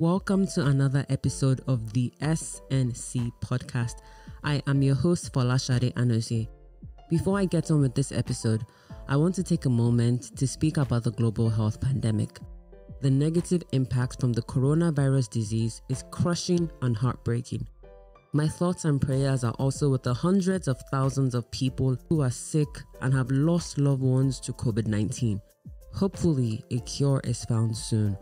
Welcome to another episode of the SNC podcast. I am your host, Folashade Anozie. Before I get on with this episode, I want to take a moment to speak about the global health pandemic. The negative impact from the coronavirus disease is crushing and heartbreaking. My thoughts and prayers are also with the hundreds of thousands of people who are sick and have lost loved ones to COVID 19. Hopefully, a cure is found soon.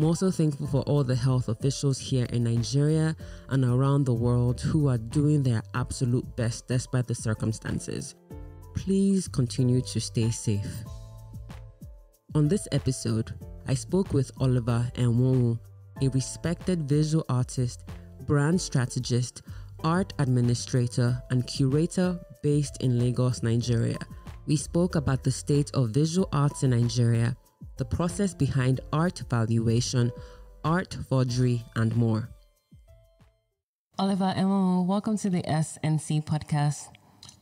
I'm also thankful for all the health officials here in Nigeria and around the world who are doing their absolute best despite the circumstances. Please continue to stay safe. On this episode, I spoke with Oliver Enwonwu, a respected visual artist, brand strategist, art administrator, and curator based in Lagos, Nigeria. We spoke about the state of visual arts in Nigeria the process behind art valuation, art forgery, and more. Oliver Emo, welcome to the SNC podcast.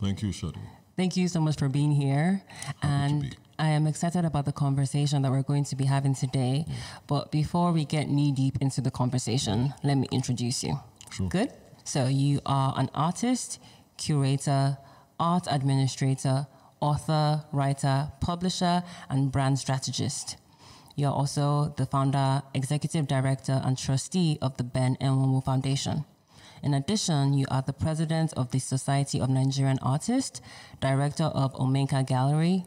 Thank you, Shade. Thank you so much for being here. Happy and I am excited about the conversation that we're going to be having today. Yeah. But before we get knee deep into the conversation, let me introduce you. Sure. Good? So you are an artist, curator, art administrator, author, writer, publisher, and brand strategist. You're also the founder, executive director, and trustee of the Ben Enwonwu Foundation. In addition, you are the president of the Society of Nigerian Artists, director of Omenka Gallery,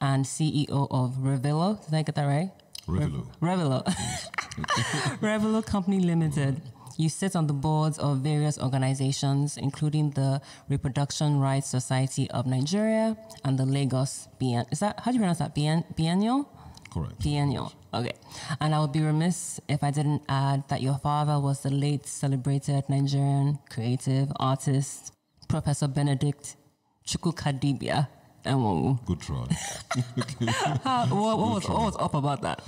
and CEO of Revilo. Did I get that right? Revelo. Revelo. Revelo Company Limited. You sit on the boards of various organizations, including the Reproduction Rights Society of Nigeria and the Lagos Bien. Is that how do you pronounce that? Bien, biennial. Correct. Biennial. Okay. And I would be remiss if I didn't add that your father was the late celebrated Nigerian creative artist, Professor Benedict Chukwukadibia. Good try. How, what, what, was, what was up about that?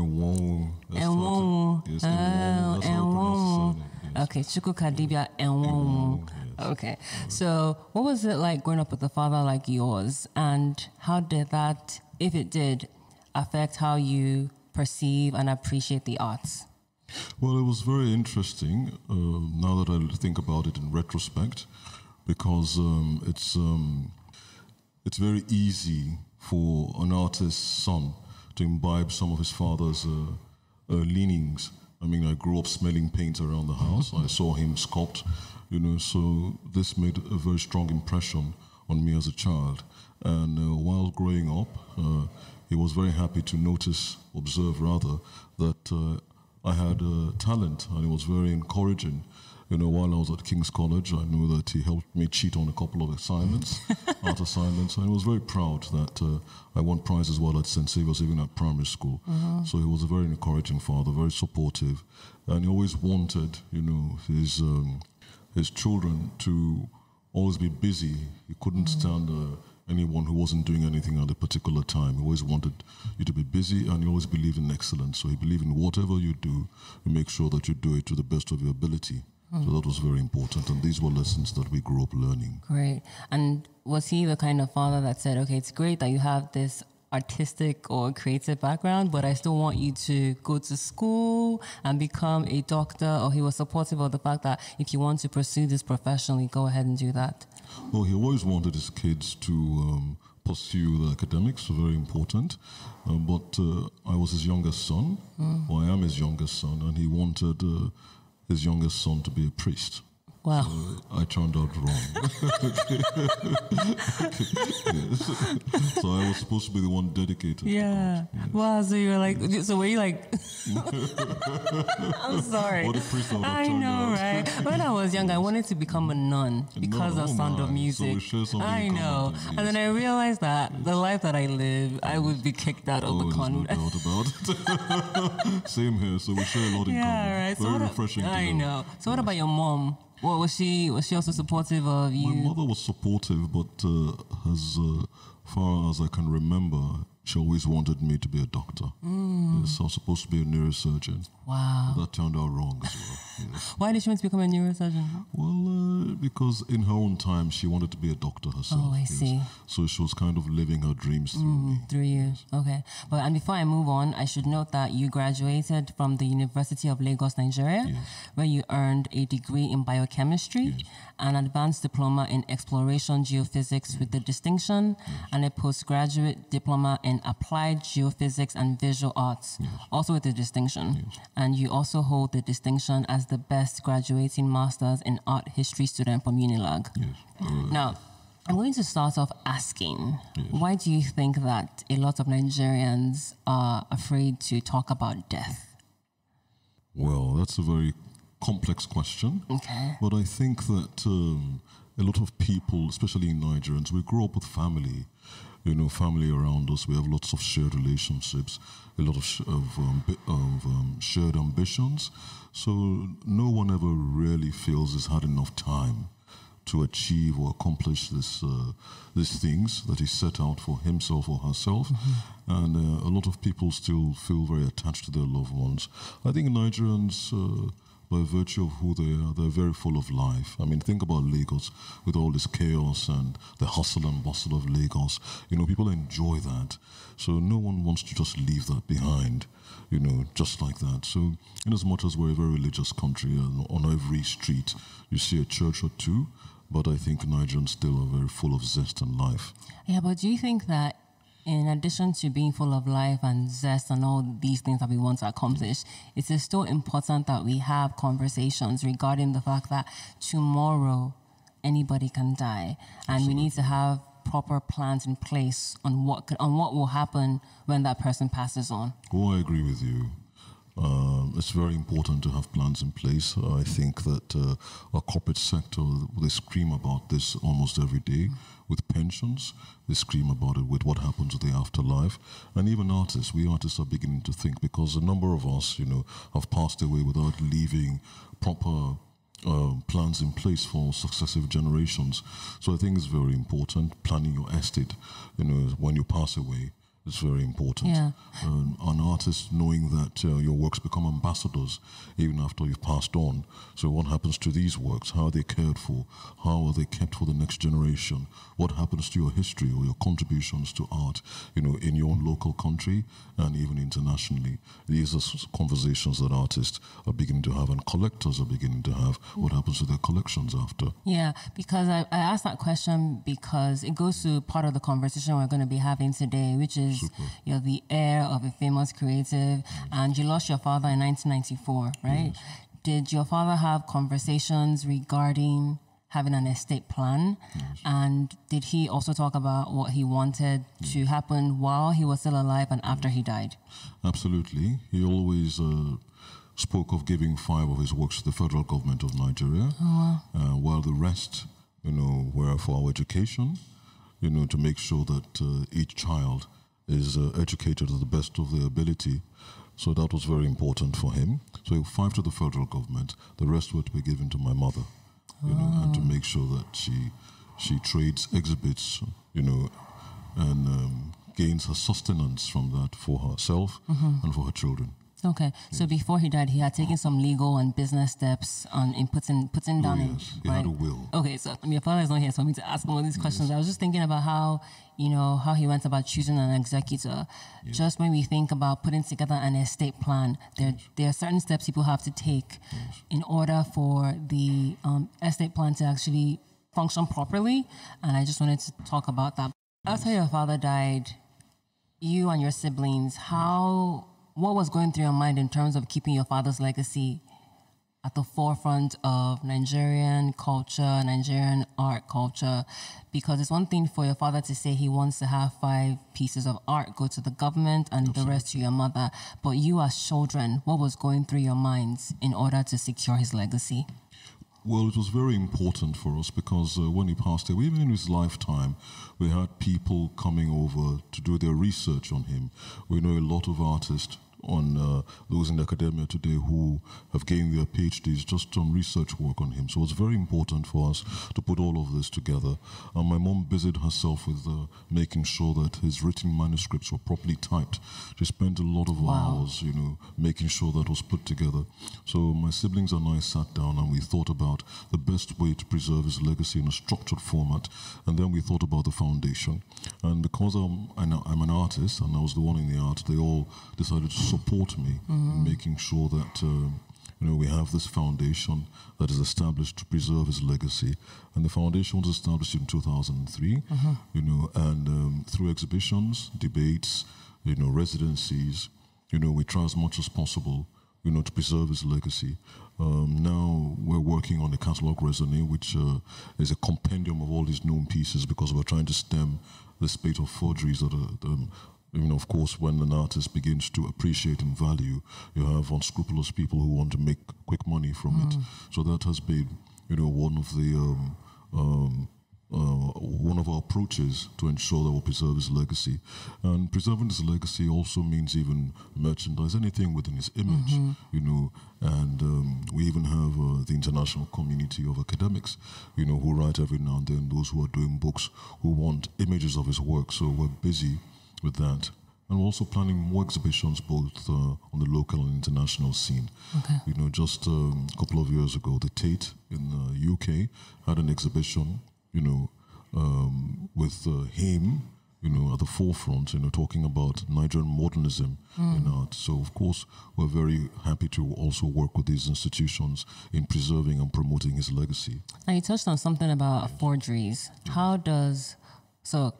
Enwonwu. Enwonwu. Yes, Enwonwu. Enwonwu. Okay, Chukwukadibia Enwonwu. Okay. So, what was it like growing up with a father like yours? And how did that, if it did, affect how you perceive and appreciate the arts? Well, it was very interesting uh, now that I think about it in retrospect, because um, it's um, it's very easy for an artist's son to imbibe some of his father's uh, uh, leanings. I mean, I grew up smelling paint around the house. I saw him sculpt, you know, so this made a very strong impression on me as a child. And uh, while growing up, uh, he was very happy to notice, observe rather, that uh, I had uh, talent, and it was very encouraging. You know, while I was at King's College, I knew that he helped me cheat on a couple of assignments, art assignments, and he was very proud that uh, I won prizes while at St. Saviour's, even at primary school. Uh-huh. So he was a very encouraging father, very supportive, and he always wanted, you know, his um, his children to always be busy. He couldn't mm-hmm. stand uh, anyone who wasn't doing anything at a particular time. He always wanted you to be busy and he always believed in excellence. So he believed in whatever you do, you make sure that you do it to the best of your ability. Mm. So that was very important. And these were lessons that we grew up learning. Great. And was he the kind of father that said, okay, it's great that you have this artistic or creative background, but I still want you to go to school and become a doctor? Or he was supportive of the fact that if you want to pursue this professionally, go ahead and do that? Well, he always wanted his kids to um, pursue the academics, very important. Uh, but uh, I was his youngest son, mm. or I am his youngest son, and he wanted uh, his youngest son to be a priest. Wow. So I turned out wrong. yes. So I was supposed to be the one dedicated. Yeah. Yes. Wow. So you were like, so were you like, I'm sorry. What a priest I know, right? When I was young, I wanted to become a nun because no, of oh Sound of Music. So I know. Yes. And then I realized that yes. the life that I live, I would be kicked out oh, of the oh, convent. No doubt about it. Same here. So we share a lot in yeah, common. Right. Very so refreshing. I know. So what about your mom? Well, was she was she also supportive of you? My mother was supportive, but uh, as uh, far as I can remember, she always wanted me to be a doctor. Mm. Yes, I was supposed to be a neurosurgeon. Wow. That turned out wrong as well. Yes. Why did she want to become a neurosurgeon? Well, uh, because in her own time, she wanted to be a doctor herself. Oh, I yes. see. So she was kind of living her dreams through me. Through you. Okay. But and before I move on, I should note that you graduated from the University of Lagos, Nigeria, where you earned a degree in biochemistry, an advanced diploma in exploration geophysics with the distinction, and a postgraduate diploma in applied geophysics and visual arts, also with the distinction. And you also hold the distinction as the best graduating masters in art history student from Unilag. Yes. Uh, Now, I'm going to start off asking why do you think that a lot of Nigerians are afraid to talk about death? well, that's a very complex question. Okay. But I think that um, a lot of people, especially Nigerians, we grow up with family. You know, family around us. We have lots of shared relationships, a lot of, sh- of, um, bi- of um, shared ambitions. So no one ever really feels he's had enough time to achieve or accomplish this, uh, these things that he set out for himself or herself. And uh, a lot of people still feel very attached to their loved ones. I think Nigerians, uh, by virtue of who they are, they're very full of life. I mean, think about Lagos with all this chaos and the hustle and bustle of Lagos. You know, people enjoy that. So no one wants to just leave that behind, you know, just like that. So, in as much as we're a very religious country, and on every street you see a church or two, but I think Nigerians still are very full of zest and life. Yeah, but do you think that in addition to being full of life and zest and all these things that we want to accomplish, it is still important that we have conversations regarding the fact that tomorrow anybody can die, and we need to have proper plans in place on what could, on what will happen when that person passes on. Oh, I agree with you. Um, it's very important to have plans in place. I think that uh, our corporate sector, they scream about this almost every day with pensions. They scream about it with what happens with the afterlife. And even artists, we artists are beginning to think because a number of us, you know, have passed away without leaving proper um, plans in place for successive generations. So I think it's very important planning your estate. You know, when you pass away, it's very important. Yeah. Um, an artist knowing that uh, your works become ambassadors even after you've passed on. So what happens to these works? How are they cared for? How are they kept for the next generation? What happens to your history or your contributions to art? You know, in your own local country and even internationally. These are conversations that artists are beginning to have and collectors are beginning to have. What happens to their collections after? Yeah, because I, I asked that question because it goes to part of the conversation we're going to be having today, which is you're the heir of a famous creative and you lost your father in 1994, right? Did your father have conversations regarding having an estate plan? And did he also talk about what he wanted to happen while he was still alive and after he died? Absolutely. He always uh, spoke of giving five of his works to the federal government of Nigeria, uh, while the rest, you know, were for our education, you know, to make sure that uh, each child is uh, educated to the best of their ability. So that was very important for him. So five to the federal government, the rest were to be given to my mother, you know, and to make sure that she she trades, exhibits, you know, and um, gains her sustenance from that for herself and for her children. Okay, so before he died, he had taken some legal and business steps on in putting putting down. Oh, in- yes. He had a will. Okay, so I mean, your father is not here so I need to ask him all these questions. I was just thinking about how you know how he went about choosing an executor. Just when we think about putting together an estate plan, there there are certain steps people have to take in order for the um, estate plan to actually function properly. And I just wanted to talk about that. After your father died, you and your siblings, how what was going through your mind in terms of keeping your father's legacy at the forefront of Nigerian culture, Nigerian art culture? Because it's one thing for your father to say he wants to have five pieces of art go to the government and the rest to your mother, but you as children, what was going through your minds in order to secure his legacy? Well, it was very important for us because uh, when he passed away, even in his lifetime, we had people coming over to do their research on him. We know a lot of artists on uh, those in the academia today who have gained their PhDs just on research work on him. So it's very important for us to put all of this together. And my mom busied herself with uh, making sure that his written manuscripts were properly typed. She spent a lot of Wow. hours, you know, making sure that was put together. So my siblings and I sat down and we thought about the best way to preserve his legacy in a structured format. And then we thought about the foundation. And because I'm, I'm I'm an artist and I was the one in the art, they all decided to support me in making sure that. um you know, we have this foundation that is established to preserve his legacy, and the foundation was established in 2003. You know, and um, through exhibitions, debates, you know, residencies, you know, we try as much as possible, you know, to preserve his legacy. Um, now we're working on the catalog raisonné, which uh, is a compendium of all these known pieces, because we're trying to stem the spate of forgeries that are. Um, you know, of course, when an artist begins to appreciate and value, you have unscrupulous people who want to make quick money from it. So that has been, you know, one of the um, um, uh, one of our approaches to ensure that we preserve his legacy. And preserving his legacy also means even merchandise, anything within his image, you know. And um, we even have uh, the international community of academics, you know, who write every now and then, those who are doing books, who want images of his work. So we're busy with that. And we're also planning more exhibitions both uh, on the local and international scene. Okay. You know, just um, a couple of years ago, the Tate in the UK had an exhibition, you know, um, with uh, him, you know, at the forefront, you know, talking about Nigerian modernism in art. So, of course, we're very happy to also work with these institutions in preserving and promoting his legacy. Now you touched on something about forgeries. How does so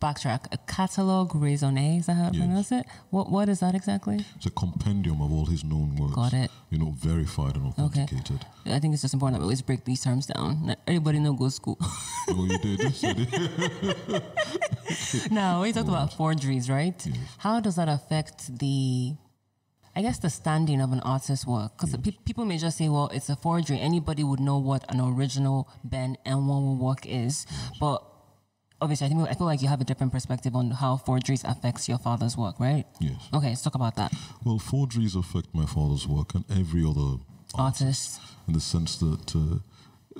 backtrack a catalog raisonné? Is that how Yes. pronounce it? What what is that exactly? It's a compendium of all his known works. Got it. You know, verified and Okay. authenticated. I think it's just important that we always break these terms down. Not Everybody know go school. oh, you did? You did? now, you talked about forgeries, right? How does that affect the, I guess, the standing of an artist's work? Because people may just say, well, it's a forgery. Anybody would know what an original Ben and Enwonwu work is. But obviously, I, think, I feel like you have a different perspective on how forgeries affects your father's work, right? Yes. Okay, let's talk about that. Well, forgeries affect my father's work and every other Artist. in the sense that uh,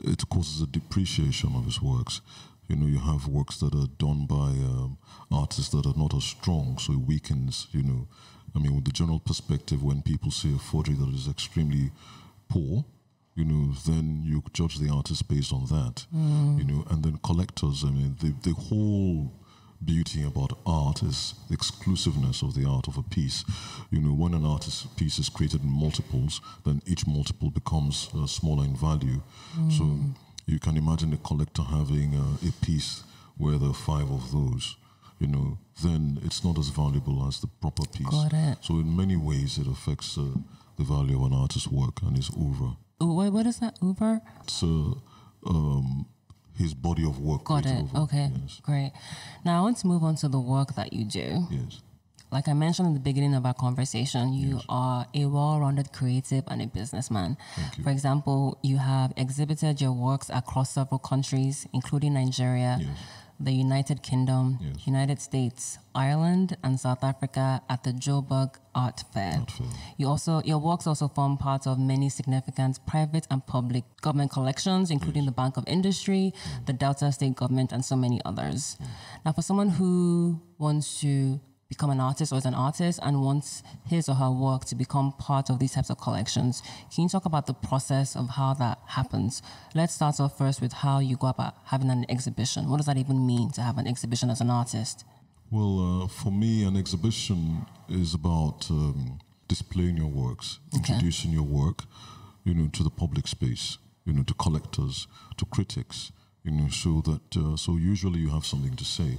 it causes a depreciation of his works. You know, you have works that are done by um, artists that are not as strong, so it weakens, you know. I mean, with the general perspective, when people see a forgery that is extremely poor, you know, then you judge the artist based on that, you know, and then collectors, I mean, the, the whole beauty about art is the exclusiveness of the art of a piece. You know, when an artist's piece is created in multiples, then each multiple becomes uh, smaller in value. So you can imagine a collector having uh, a piece where there are five of those. You know, then it's not as valuable as the proper piece. So in many ways, it affects uh, the value of an artist's work and his oeuvre. What, what is that? Uber? It's uh, um, his body of work. Got it. oeuvre. Okay, Yes. great. Now I want to move on to the work that you do. Yes. Like I mentioned in the beginning of our conversation, you are a well rounded creative and a businessman. For example, you have exhibited your works across several countries, including Nigeria, Yes. The United Kingdom, Yes. United States, Ireland, and South Africa at the Joburg Art Fair. Art Fair. You also your works also form part of many significant private and public government collections, including the Bank of Industry, the Delta State Government, and so many others. Now, for someone who wants to become an artist or is an artist and wants his or her work to become part of these types of collections, can you talk about the process of how that happens? Let's start off first with how you go about having an exhibition. What does that even mean to have an exhibition as an artist? Well, uh, for me, an exhibition is about um, displaying your works, introducing your work, you know, to the public space, you know, to collectors, to critics, you know, so that uh, so usually you have something to say.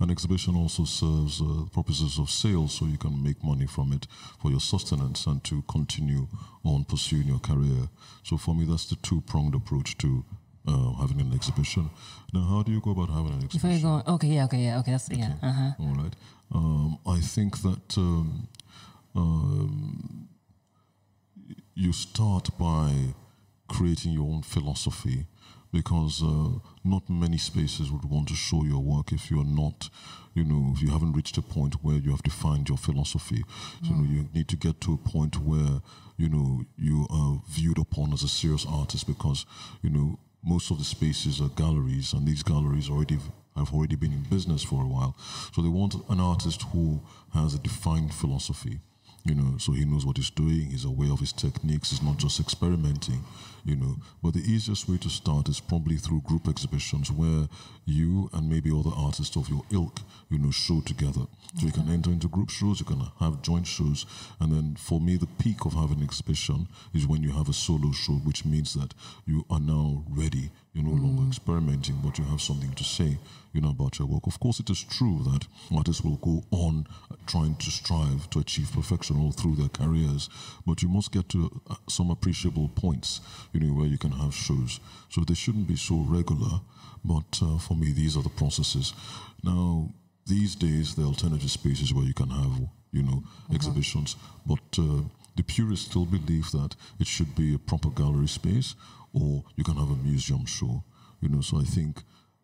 An exhibition also serves uh, purposes of sales, so you can make money from it for your sustenance and to continue on pursuing your career. So for me, that's the two-pronged approach to uh, having an exhibition. Now, how do you go about having an exhibition? Before you go, okay, yeah, okay, yeah, okay, that's yeah, uh huh. All right. Um, I think that um, um, you start by creating your own philosophy because uh, not many spaces would want to show your work if you're not, you know, if you haven't reached a point where you have defined your philosophy. So, you know, you need to get to a point where, you know, you are viewed upon as a serious artist because, you know, most of the spaces are galleries and these galleries already have already been in business for a while. So they want an artist who has a defined philosophy you know, so he knows what he's doing, he's aware of his techniques, he's not just experimenting, you know. But the easiest way to start is probably through group exhibitions where you and maybe other artists of your ilk, you know, show together. So you can enter into group shows, you can have joint shows, and then for me, the peak of having an exhibition is when you have a solo show, which means that you are now ready. You're no mm. longer experimenting, but you have something to say, you know, about your work. Of course, it is true that artists will go on trying to strive to achieve perfection all through their careers, but you must get to uh, some appreciable points, you know, where you can have shows. So they shouldn't be so regular, but uh, for me, these are the processes. Now, these days, the alternative spaces where you can have, you know, mm-hmm. exhibitions, but uh, the purists still believe that it should be a proper gallery space or you can have a museum show, you know. So I think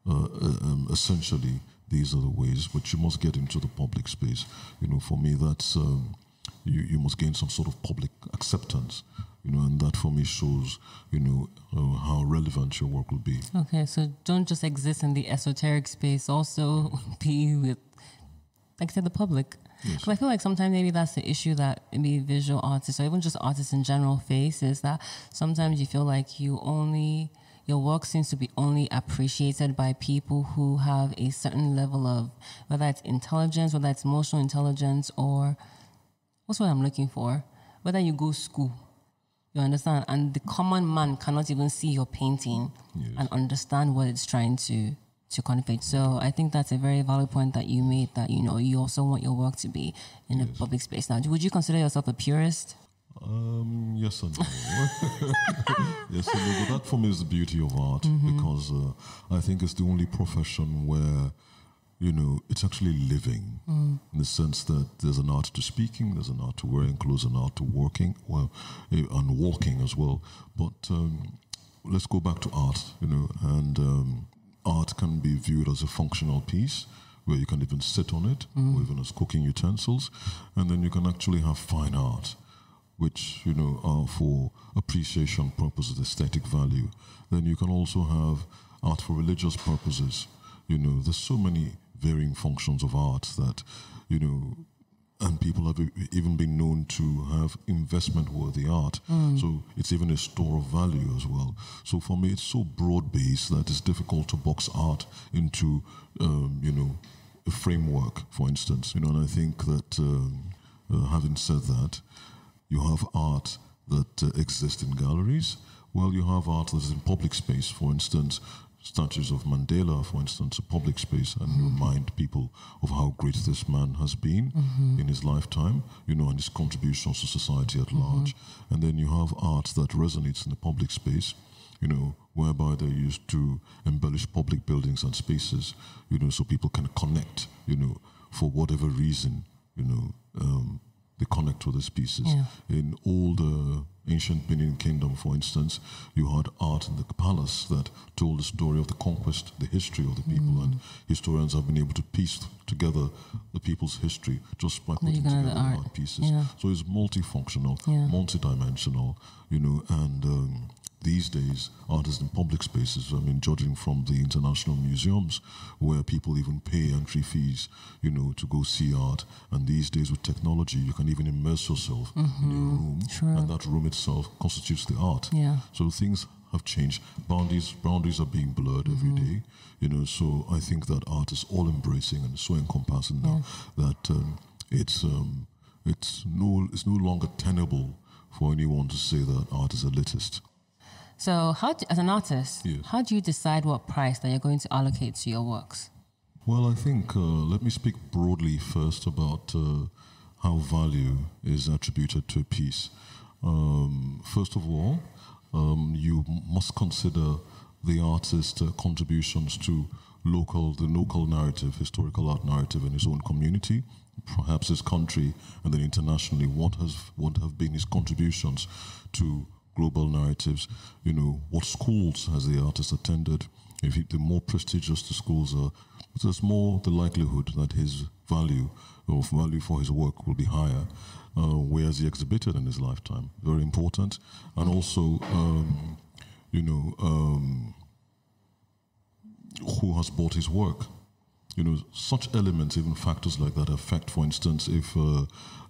uh, uh, um, essentially these are the ways, but you must get into the public space. You know, for me, that's um, you, you must gain some sort of public acceptance you know, and that for me shows, you know, uh, how relevant your work will be. Okay, so don't just exist in the esoteric space, also be with, like I said, the public. Because I feel like sometimes maybe that's the issue that maybe visual artists or even just artists in general face is that sometimes you feel like you only your work seems to be only appreciated by people who have a certain level of whether it's intelligence, whether it's emotional intelligence, or what's what I'm looking for, whether you go school you understand? And the common man cannot even see your painting yes. and understand what it's trying to to convey. So I think that's a very valid point that you made that, you know, you also want your work to be in yes. a public space. Now, would you consider yourself a purist? Um, yes and no. yes and no. But that for me is the beauty of art mm-hmm. because uh, I think it's the only profession where you know, it's actually living mm. in the sense that there's an art to speaking, there's an art to wearing clothes, an art to working, well, eh, and walking as well. But um, let's go back to art, you know, and um, art can be viewed as a functional piece where you can even sit on it, mm. or even as cooking utensils, and then you can actually have fine art, which you know are for appreciation purposes, aesthetic value. Then you can also have art for religious purposes. You know, there's so many varying functions of art that, you know, and people have even been known to have investment worthy art. Mm. So it's even a store of value as well. So for me, it's so broad based that it's difficult to box art into, um, you know, a framework, for instance. You know, and I think that um, uh, having said that, you have art that uh, exists in galleries. Well, you have art that is in public space, for instance, statues of Mandela, for instance, a public space, and mm-hmm. remind people of how great this man has been mm-hmm. in his lifetime, you know, and his contributions to society at mm-hmm. large. And then you have art that resonates in the public space, you know, whereby they're used to embellish public buildings and spaces, you know, so people can connect, you know, for whatever reason, you know, um, they connect with these pieces. Yeah. In all the ancient Benin kingdom, for instance, you had art in the palace that told the story of the conquest, the history of the people, mm. and historians have been able to piece together the people's history just by putting together the art. art pieces. Yeah. So it's multifunctional, yeah. multidimensional, you know, and um, these days, artists in public spaces, I mean, judging from the international museums where people even pay entry fees, you know, to go see art. And these days with technology, you can even immerse yourself mm-hmm. in a mm-hmm. room. True. And that room itself constitutes the art. Yeah. So things have changed. Boundaries boundaries are being blurred mm-hmm. every day. You know, so I think that art is all embracing and so encompassing now yeah. that um, it's um, it's no it's no longer tenable for anyone to say that art is elitist. So, how do, as an artist, yes. how do you decide what price that you're going to allocate to your works? Well, I think uh, let me speak broadly first about uh, how value is attributed to a piece. Um, first of all, um, you must consider the artist's uh, contributions to local, the local narrative, historical art narrative in his own community, perhaps his country, and then internationally. What has what have been his contributions to global narratives. You know, what schools has the artist attended? If he, the more prestigious the schools are, there's more the likelihood that his value or value for his work will be higher. Uh, where has he exhibited in his lifetime? Very important. And also, um, you know, um, who has bought his work? You know, such elements, even factors like that affect, for instance, if uh,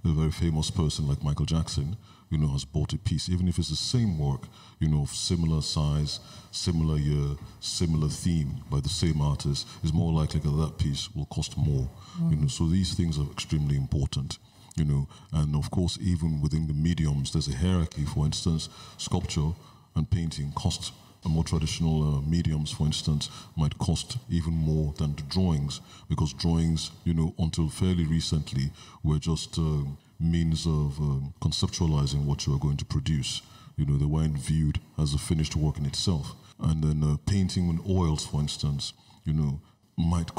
a very famous person like Michael Jackson, you know, has bought a piece, even if it's the same work, you know, of similar size, similar year, similar theme by the same artist, is more likely that that piece will cost more. Mm. You know, so these things are extremely important. You know, and of course, even within the mediums, there's a hierarchy. For instance, sculpture and painting cost a more traditional uh, mediums, for instance, might cost even more than the drawings because drawings, you know, until fairly recently were just uh, means of um, conceptualizing what you are going to produce. You know, they weren't viewed as a finished work in itself. And then uh, painting with oils, for instance, you know, might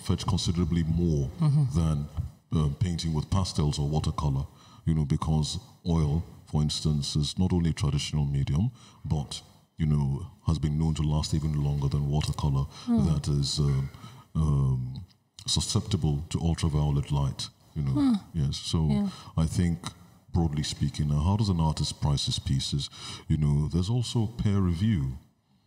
fetch considerably more mm-hmm. than uh, painting with pastels or watercolor. You know, because oil, for instance, is not only a traditional medium, but you know, has been known to last even longer than watercolor mm. that is um, um, susceptible to ultraviolet light. You know, mm. yes. So yeah. I think, broadly speaking, now how does an artist price his pieces? You know, there's also peer review.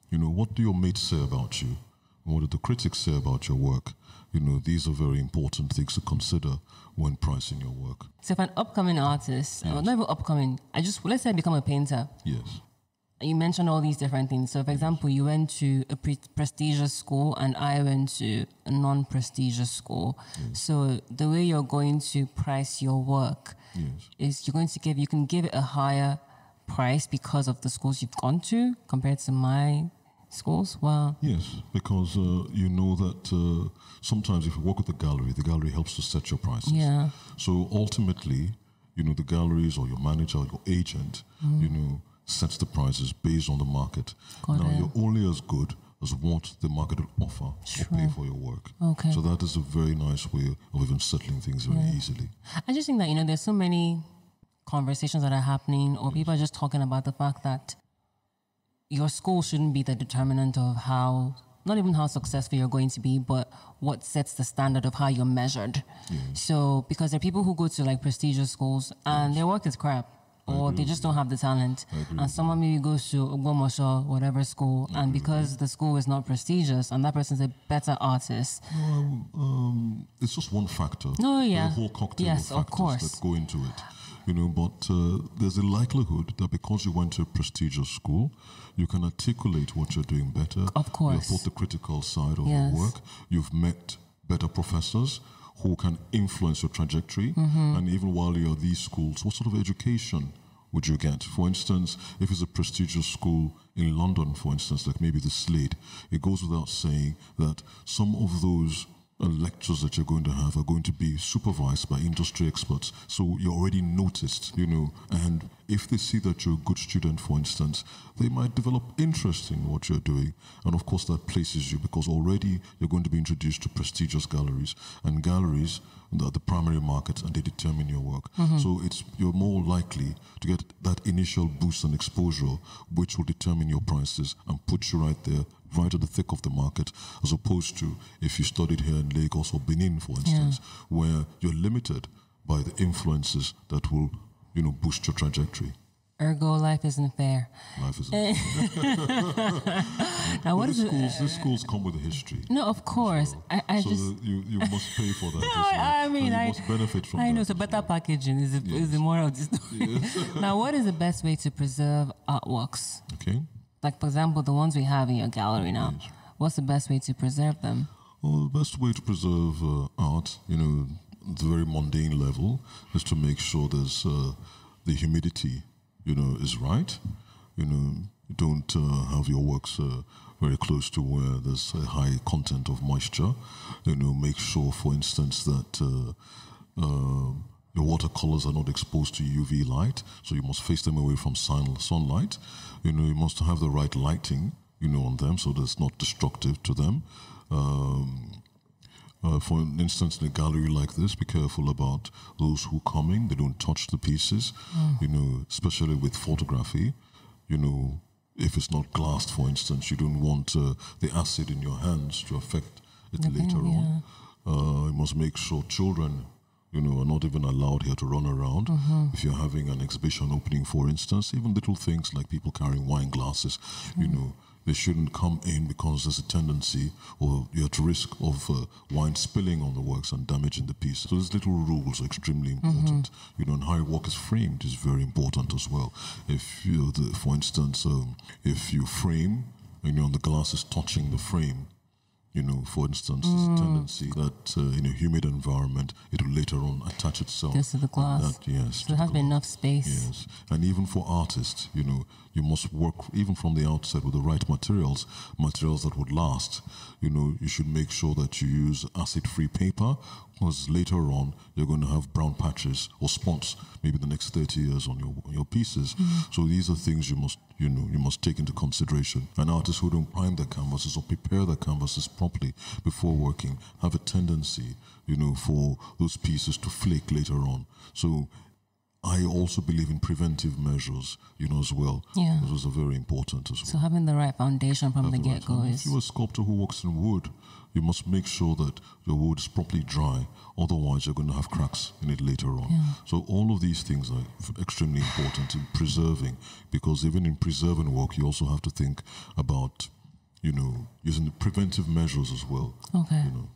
You know, what do your mates say about you? What do the critics say about your work? You know, these are very important things to consider when pricing your work. So, if an upcoming artist, yes. or not even upcoming, I just let's say I become a painter. Yes you mentioned all these different things. So, for example, you went to a pre- prestigious school, and I went to a non-prestigious school. Yes. So, the way you're going to price your work yes. is you're going to give you can give it a higher price because of the schools you've gone to compared to my schools. Wow. Yes, because uh, you know that uh, sometimes if you work with the gallery, the gallery helps to set your prices. Yeah. So ultimately, you know, the galleries or your manager or your agent, mm. you know sets the prices based on the market. Got now, it. you're only as good as what the market will offer sure. or pay for your work. Okay. So that is a very nice way of even settling things very yeah. easily. I just think that, you know, there's so many conversations that are happening or yes. people are just talking about the fact that your school shouldn't be the determinant of how not even how successful you're going to be, but what sets the standard of how you're measured. Yes. So, because there are people who go to like prestigious schools and yes. their work is crap or they just don't have the talent. And someone maybe goes to Ogbomoso, whatever school, and because the school is not prestigious and that person's a better artist. Um, um, it's just one factor. No, yeah. The whole cocktail yes, of factors of course. that go into it. You know, but uh, there's a likelihood that because you went to a prestigious school, you can articulate what you're doing better. Of course. You've the critical side of yes. your work. You've met better professors who can influence your trajectory. Mm-hmm. And even while you're at these schools, what sort of education would you get? For instance, if it's a prestigious school in London, for instance, like maybe the Slade, it goes without saying that some of those lectures that you're going to have are going to be supervised by industry experts. So you're already noticed, you know, and if they see that you're a good student, for instance, they might develop interest in what you're doing. And of course, that places you because already you're going to be introduced to prestigious galleries. And galleries are the primary markets and they determine your work. Mm-hmm. So it's you're more likely to get that initial boost and exposure, which will determine your prices and put you right there right at the thick of the market, as opposed to if you studied here in Lagos or Benin, for instance, yeah. where you're limited by the influences that will you know, boost your trajectory. Ergo, life isn't fair. Life isn't fair. now, what is schools, These schools come with a history. No, of course. So, I, I so just you, you must pay for that. no, I mean, I must benefit from. I know. So better well. packaging is the, yes. is the moral of the story. Yes. now, what is the best way to preserve artworks? Okay. Like for example, the ones we have in your gallery now. What's the best way to preserve them? Well, the best way to preserve uh, art, you know, the very mundane level is to make sure there's uh, the humidity, you know, is right. You know, you don't uh, have your works uh, very close to where there's a high content of moisture. You know, make sure, for instance, that uh, uh, your watercolors are not exposed to UV light, so you must face them away from sun- sunlight. You know, you must have the right lighting, you know, on them so that it's not destructive to them. Um, uh, for instance, in a gallery like this, be careful about those who come in. They don't touch the pieces, mm. you know, especially with photography. you know, if it's not glassed, for instance, you don't want uh, the acid in your hands to affect it later yeah. on. Uh, you must make sure children, you know, are not even allowed here to run around. Mm-hmm. If you're having an exhibition opening, for instance, even little things like people carrying wine glasses, you Mm. know, they shouldn't come in because there's a tendency or you're at risk of uh, wine spilling on the works and damaging the piece. So these little rules are extremely important. You know, and how your work is framed is very important as well. If you, the, for instance, um, if you frame and you know, the glass is touching the frame, you know, for instance, there's a tendency that uh, in a humid environment, it will later on attach itself. Just to the glass. That, yes. So to it the has to be glass. enough space. Yes, and even for artists, you know, you must work even from the outset with the right materials, materials that would last. You know, you should make sure that you use acid-free paper, because later on you're going to have brown patches or spots, maybe the next 30 years on your on your pieces. Mm-hmm. So these are things you must, you know, you must take into consideration. And artists who don't prime their canvases or prepare their canvases properly before working have a tendency, you know, for those pieces to flake later on. So I also believe in preventive measures, you know, as well. Yeah. Those are very important as well. So having the right foundation from the Otherwise, get go and is If you're a sculptor who works in wood, you must make sure that your wood is properly dry. Otherwise, you're going to have cracks in it later on. So all of these things are extremely important in preserving, because even in preserving work, you also have to think about, you know, using the preventive measures as well. okay. You know.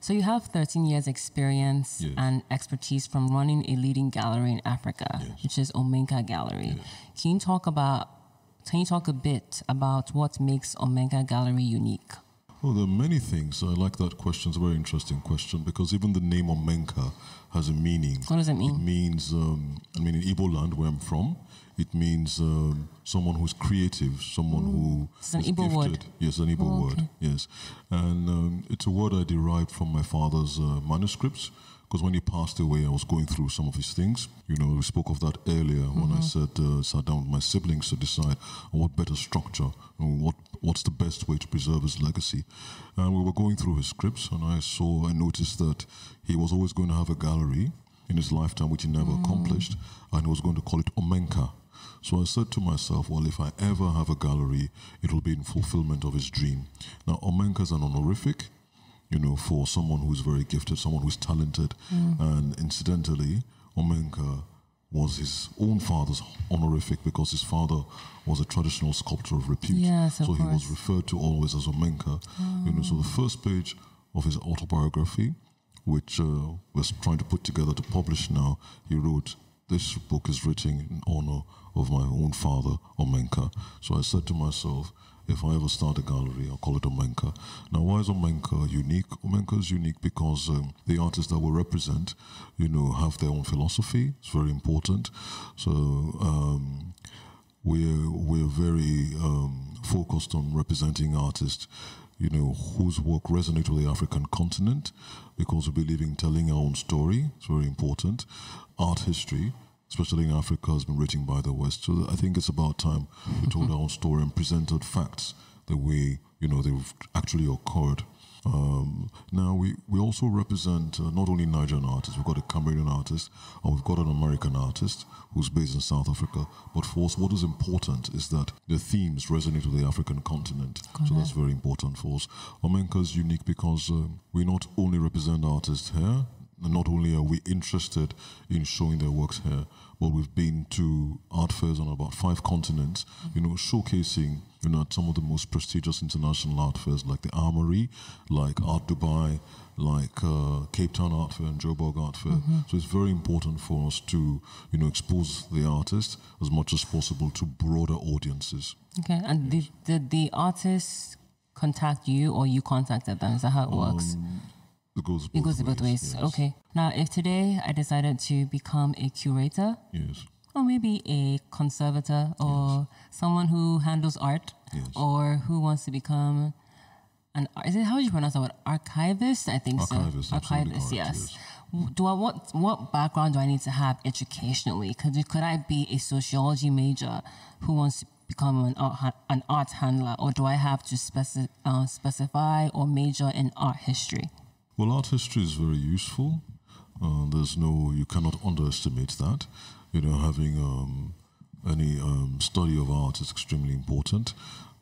So you have 13 years experience Yes. and expertise from running a leading gallery in Africa, Yes. which is Omenka Gallery. Can you talk about can you talk a bit about what makes Omenka Gallery unique? Well, there are many things. I like that question. It's a very interesting question because even the name Omenka has a meaning. What does it mean? It means, um, I mean, in Igbo land where I'm from, it means um, someone who's creative, someone who It's an is Igbo word. Yes, an Igbo Oh, word. Yes, and um, it's a word I derived from my father's uh, manuscripts. Because when he passed away, I was going through some of his things. You know, we spoke of that earlier when I mm-hmm. said uh, sat down with my siblings to decide what better structure and what what's the best way to preserve his legacy. And we were going through his scripts, and I saw, I noticed that he was always going to have a gallery in his lifetime, which he never mm. accomplished, and he was going to call it Omenka. So I said to myself, well, if I ever have a gallery, it will be in fulfillment of his dream. Now, Omenka is an honorific, you know, for someone who's very gifted, someone who's talented. And incidentally, Omenka was his own father's honorific because his father was a traditional sculptor of repute. Yes, of so he was referred to always as Omenka. You know, so the first page of his autobiography, which uh, we're trying to put together to publish now, he wrote, "This book is written in honor of my own father, Omenka." So I said to myself, if I ever start a gallery, I'll call it Omenka. Now, why is Omenka unique? Omenka is unique because um, the artists that we represent, you know, have their own philosophy. It's very important. So. Um, we're we're very um, focused on representing artists, you know, whose work resonates with the African continent, because we believe in telling our own story. It's very important. Art history, especially in Africa, has been written by the West. So I think it's about time we told our own story and presented facts the way you know they've actually occurred. Um, now we, we also represent uh, not only Nigerian artists, we've got a Cameroonian artist and we've got an American artist who's based in South Africa. But for us, what is important is that the themes resonate with the African continent. So that's very important for us. Omenka is unique because um, we not only represent artists here, not only are we interested in showing their works here, but we've been to art fairs on about five continents, you know, showcasing, you know, at some of the most prestigious international art fairs like the Armory, like Art Dubai, like uh, Cape Town Art Fair and Joburg Art Fair. So it's very important for us to, you know, expose the artist as much as possible to broader audiences. Okay. And did, did the artists contact you or you contacted them? Is that how it works? It goes both it goes both ways. yes. Okay. Now, if today I decided to become a curator Yes. or maybe a conservator or someone who handles art Yes. or who wants to become an is it how do you pronounce that word archivist i think Archivist, so archivist correct, yes do i what what background do i need to have educationally could could i be a sociology major who wants to become an art, an art handler or do i have to speci- uh, specify or major in art history Well, art history is very useful. Uh, there's no, you cannot underestimate that. You know, having um, any um, study of art is extremely important.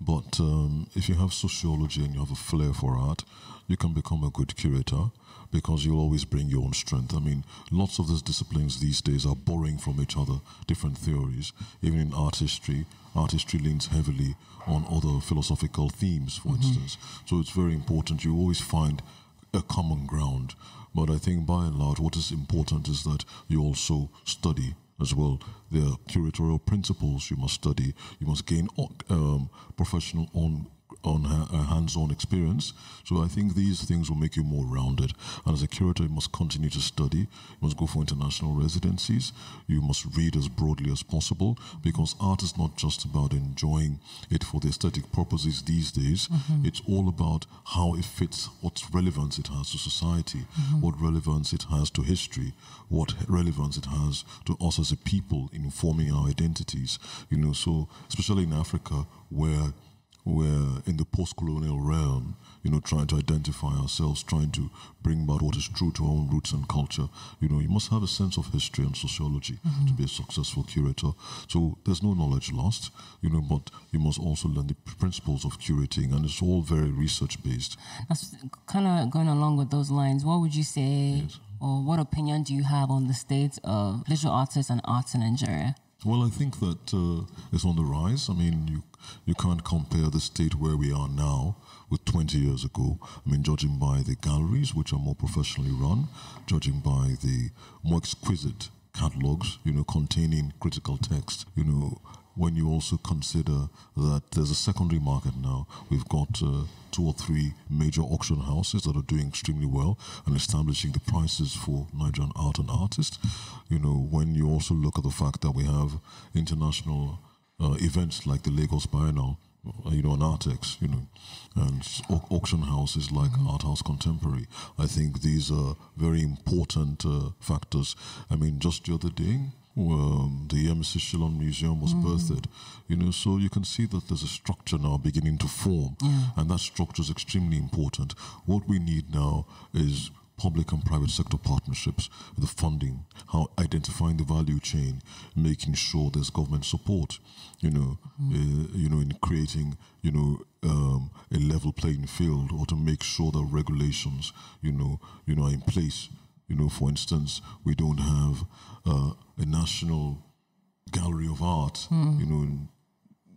But um, if you have sociology and you have a flair for art, you can become a good curator because you'll always bring your own strength. I mean, lots of these disciplines these days are borrowing from each other, different theories. Even in art history, art history leans heavily on other philosophical themes, for mm-hmm. instance. So it's very important. You always find a common ground. But I think by and large, what is important is that you also study as well. There are curatorial principles you must study. You must gain um, professional on on a hands-on experience. So I think these things will make you more rounded. And as a curator, you must continue to study. You must go for international residencies. You must read as broadly as possible because art is not just about enjoying it for the aesthetic purposes these days. Mm-hmm. It's all about how it fits, what relevance it has to society, mm-hmm. what relevance it has to history, what relevance it has to us as a people in forming our identities. You know, so especially in Africa where we're in the post-colonial realm, you know, trying to identify ourselves, trying to bring about what is true to our own roots and culture. You know, you must have a sense of history and sociology mm-hmm. to be a successful curator. So there's no knowledge lost, you know, but you must also learn the principles of curating, and it's all very research-based. That's kind of going along with those lines. What would you say, yes. or what opinion do you have on the state of visual artists and arts in Nigeria? Well, I think that uh, it's on the rise. I mean, you you can't compare the state where we are now with 20 years ago. I mean, judging by the galleries, which are more professionally run, judging by the more exquisite catalogs, you know, containing critical text, you know, when you also consider that there's a secondary market now, we've got uh, two or three major auction houses that are doing extremely well and establishing the prices for Nigerian art and artists. You know, when you also look at the fact that we have international uh, events like the Lagos Biennale, uh, you know, an ART X, you know, and auction houses like mm-hmm. Art House Contemporary. I think these are very important uh, factors. I mean, just the other day, um, the Yemisi Shyllon Museum was mm. birthed. You know, so you can see that there's a structure now beginning to form, yeah. and that structure is extremely important. What we need now is public and private sector partnerships, the funding, how identifying the value chain, making sure there's government support, you know, mm. uh, you know, in creating, you know, um, a level playing field, or to make sure that regulations, you know, you know, are in place you know, for instance, we don't have uh, a national gallery of art, mm. you know,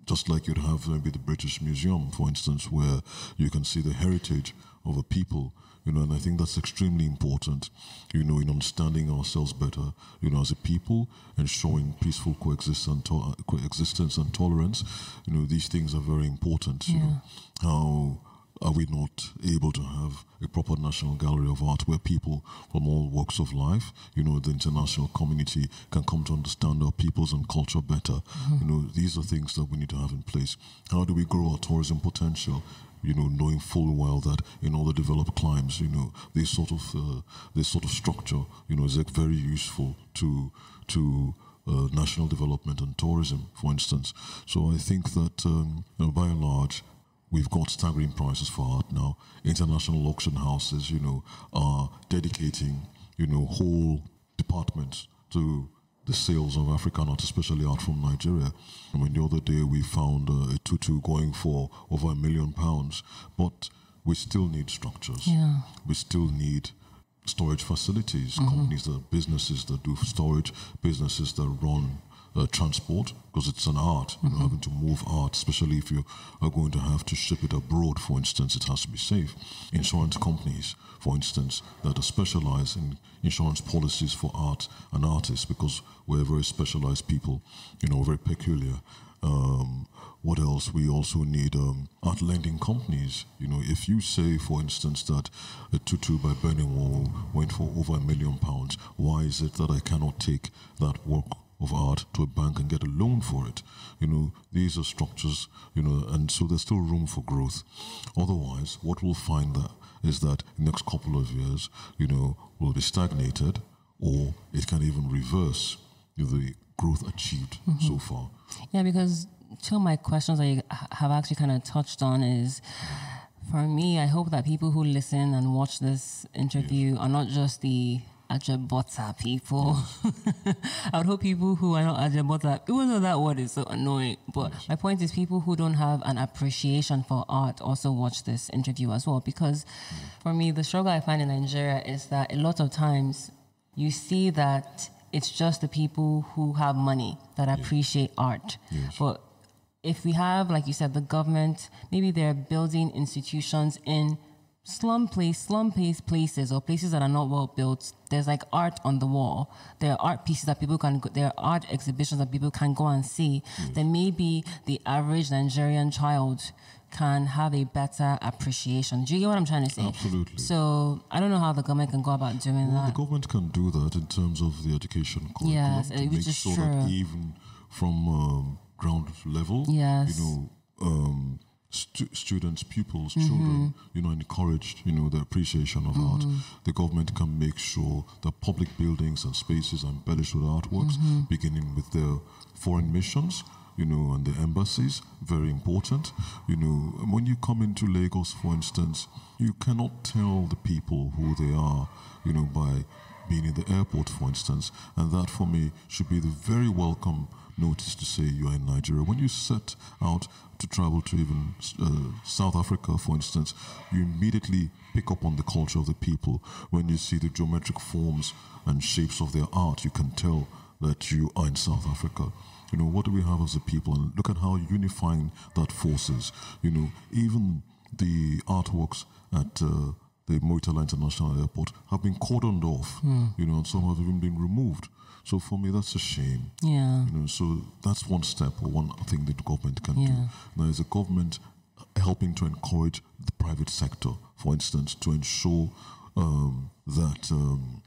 just like you'd have maybe the British Museum, for instance, where you can see the heritage of a people, you know, and I think that's extremely important, you know, in understanding ourselves better, you know, as a people and showing peaceful coexistence, to- coexistence and tolerance. You know, these things are very important. Yeah. You know, how are we not able to have a proper national gallery of art where people from all walks of life, you know, the international community can come to understand our peoples and culture better? Mm-hmm. You know, these are things that we need to have in place. How do we grow our tourism potential? You know, knowing full well that in all the developed climes, you know, this sort of uh, this sort of structure, you know, is like very useful to to uh, national development and tourism, for instance. So I think that um, you know, by and large, We've got staggering prices for art now. International auction houses, you know, are dedicating, you know, whole departments to the sales of African art, especially art from Nigeria. I mean, the other day we found uh, a Tutu going for over a million pounds, but we still need structures. Yeah. We still need storage facilities, mm-hmm. companies that businesses that do storage, businesses that run uh, transport because it's an art. You know, mm-hmm. having to move art, especially if you are going to have to ship it abroad, for instance, it has to be safe. Insurance companies, for instance, that are specialized in insurance policies for art and artists because we're very specialized people, you know, very peculiar. Um, what else? We also need um, art lending companies. You know, if you say, for instance, that a Tutu by Ben Enwonwu went for over a million pounds, why is it that I cannot take that work of art to a bank and get a loan for it. You know, these are structures, you know, and so there's still room for growth. Otherwise, what we'll find that is that the next couple of years, you know, will be stagnated or it can even reverse the growth achieved mm-hmm. so far. Yeah, because two of my questions I have actually kind of touched on is for me, I hope that people who listen and watch this interview yes. are not just the Ajabota people. I would hope people who are not Ajabota, even though that word is so annoying, but my point is people who don't have an appreciation for art also watch this interview as well. Because mm. for me, the struggle I find in Nigeria is that a lot of times you see that it's just the people who have money that yes. appreciate art. Yes. But if we have, like you said, the government, maybe they're building institutions in slum place, slum place places or places that are not well built. There's like art on the wall. There are art pieces that people can go, there are art exhibitions that people can go and see. Yes. Then maybe the average Nigerian child can have a better appreciation. Do you get what I'm trying to say? Absolutely. So I don't know how the government can go about doing well, that. The government can do that in terms of the education curriculum yes, to make sure true. that even from um, ground level, yes. you know, um, stu- students, pupils, mm-hmm. children, you know, encouraged, you know, the appreciation of mm-hmm. art. The government can make sure that public buildings and spaces are embellished with artworks, mm-hmm. beginning with their foreign missions you know, and the embassies, very important. You know, when you come into Lagos, for instance, you cannot tell the people who they are, you know, by being in the airport, for instance. And that, for me, should be the very welcome notice to say you are in Nigeria. When you set out to travel to even uh, South Africa, for instance, you immediately pick up on the culture of the people. When you see the geometric forms and shapes of their art, you can tell that you are in South Africa. You know, what do we have as a people? And look at how unifying that force is. You know, even the artworks at uh, the Murtala International Airport have been cordoned off, mm. you know, and some have even been removed. So for me, that's a shame. Yeah. You know, so that's one step or one thing that the government can yeah. do. Now, is the government helping to encourage the private sector, for instance, to ensure um, that um,